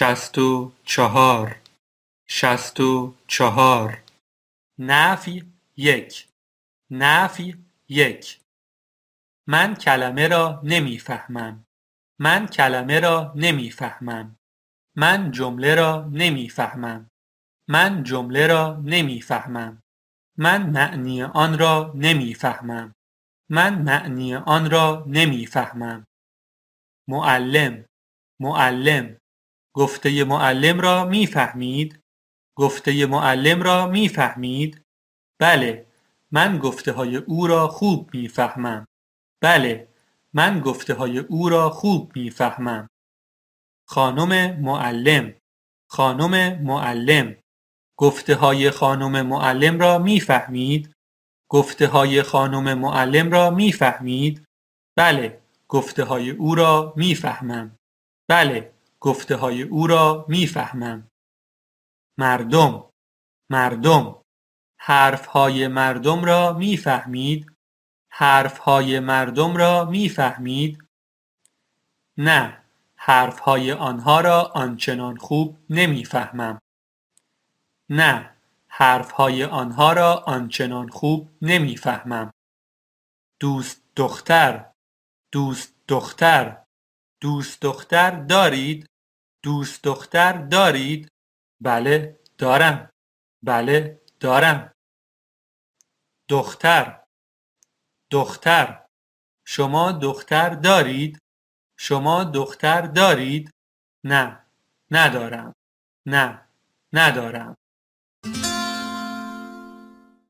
شست و چهار. شست و چهار. نفی یک. نفی یک. من کلمه را نمی‌فهمم. من کلمه را نمی‌فهمم. من جمله را نمی‌فهمم. من جمله را نمی‌فهمم. من معنی آن را نمی‌فهمم. من معنی آن را نمی‌فهمم. معلم. معلم. گفته معلم را می‌فهمید؟ گفته معلم را می‌فهمید؟ بله من گفته های او را خوب می‌فهمم. بله من گفته های او را خوب می‌فهمم. خانم معلم خانم معلم گفته های خانم معلم را می‌فهمید؟ گفته های خانم معلم را می‌فهمید؟ بله گفته های او را می‌فهمم. بله گفته های او را می‌فهمم. مردم مردم حرف های مردم را می‌فهمید؟ حرف های مردم را می‌فهمید؟ نه حرف های آنها را آنچنان خوب نمی‌فهمم. نه حرف های آنها را آنچنان خوب نمی‌فهمم. دوست دختر دوست دختر دوست دختر دارید؟ دوست دختر دارید؟ بله دارم. بله دارم. دختر. دختر. شما دختر دارید؟ شما دختر دارید؟ نه. ندارم. نه. ندارم.